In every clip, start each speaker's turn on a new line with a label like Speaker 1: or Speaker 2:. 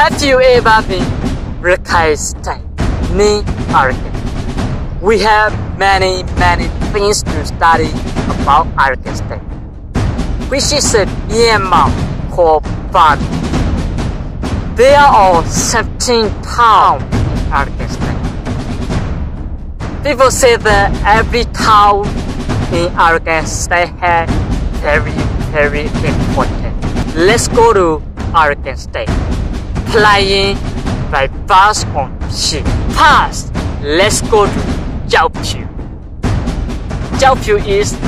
Speaker 1: Have you ever been? Me, We have many, many things to study about State, which is a Myanmar called Bad. There are 17 towns in Arakan State. People say that every town in Arakan State has very, very important. Let's go to Arakan State. Flying by bus on ship. First, let's go to Kyaukphyu. Kyaukphyu is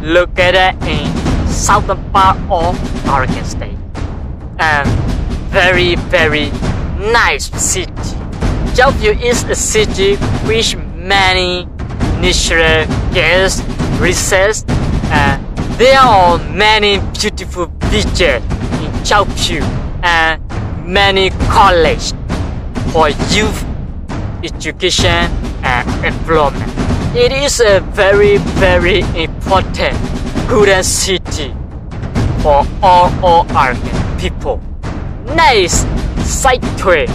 Speaker 1: located in southern part of Arakan State. And very, very nice city. Kyaukphyu is a city which many natural guests recess and there are many beautiful beaches in Kyaukphyu and many colleges for youth education and employment. It is a very very important good city for all Arakan people. Next, Sittwe.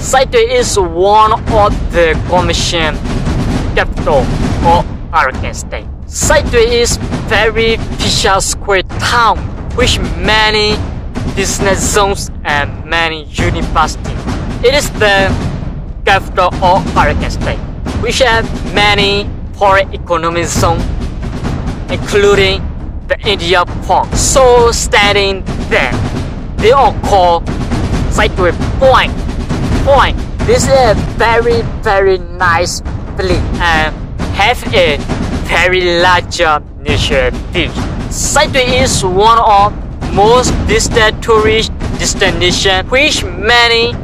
Speaker 1: Sittwe is one of the commission capital of Arakan State. Sittwe is very picturesque town which many business zones and many universities. It is the capital of Arakan State, which has many foreign economic zones, including the India Port. So standing there, they are called Sittwe Point. Point. This is a very very nice place and have a very large nature beach. Sittwe is one of most distant tourist destination which many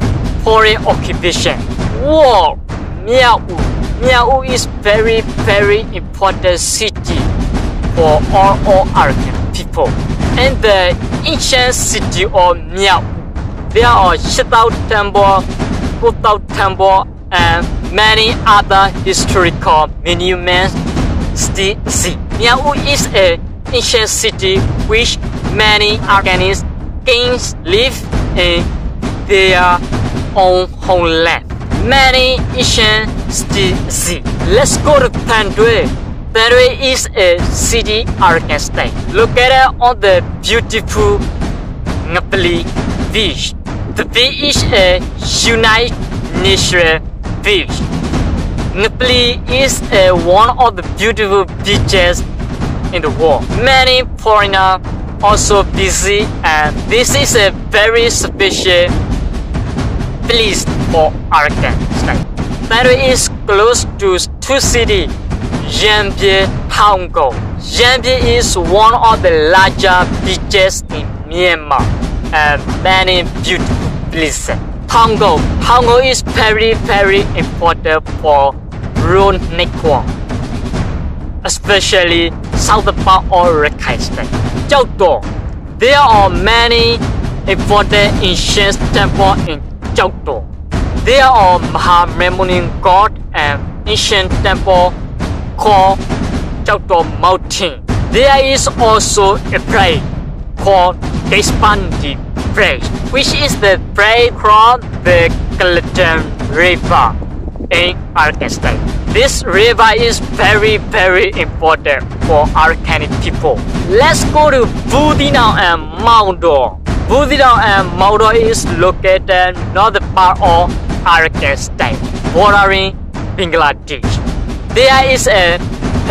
Speaker 1: foreign occupation. Wow, Mrauk U. Miao is very very important city for all, all people. And the ancient city of Mrauk U, there are Shittaung Temple, Butao Temple, and many other historical monuments still see. Mrauk U is an ancient city which many Afghans kings live in their own homeland. Many still see. Let's go to Thandwe. Thandwe is a city Arakan located on the beautiful Ngapali beach. The beach is a unique natural beach. Ngapali is uh, one of the beautiful beaches in the world. Many foreigners also busy and this is a very special place for Arakan state. Bandung is close to two cities, Yanbian, Toungup. Yanbian is one of the larger beaches in Myanmar and many beautiful places. Toungup. Toungup is very very important for Road Network, especially of Rakhine State. Kyauktaw. There are many important ancient temples in Kyauktaw. There are Mahamemonian God and ancient temple called Kyauktaw Mountain. There is also a place called Gaspandi Place, which is the place from the Kaladan River in Arakan State. This river is very very important for Arakan people. Let's go to Buthidaung and Maungdaw. Buthidaung and Maungdaw is located northern part of Arakan State, bordering Bangladesh. There is a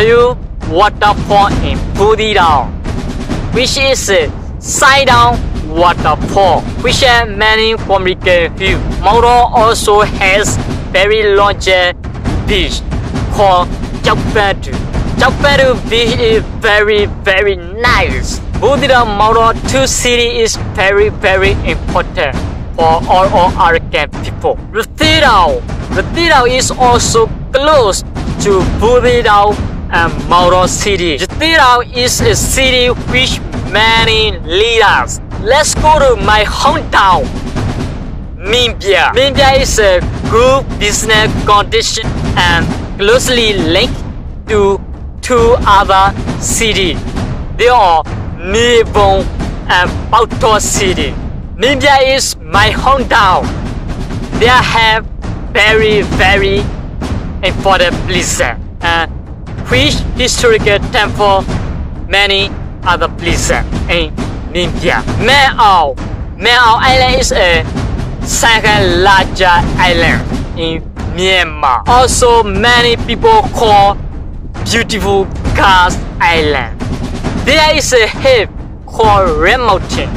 Speaker 1: huge waterfall in Buthidaung, which is a side-down waterfall, which has many complicated views. Maungdaw also has very large beach called Chapadu. Chapadu beach is very very nice. Budira Mauro 2 city is very very important for all of Arakan people. Rathedaung. Rathedaung is also close to Budira and Mauro city. Rathedaung is a city which many leaders. Let's go to my hometown. Minbya. Minbya is a good business condition and closely linked to two other cities. They are Myebon and Pauktaw City. Ningxia is my hometown. There have very very important places and which historical temple many other places in Ningxia. Manaung. Manaung Island is a second larger island in Myanmar. Also many people call beautiful Gas Island. There is a hill called Red Mountain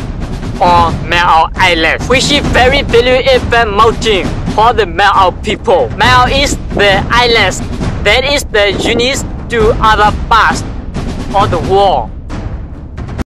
Speaker 1: on Manaung Island, which is very valuable mountain for the Manaung people. Manaung is the island that is the unique to other parts of the world.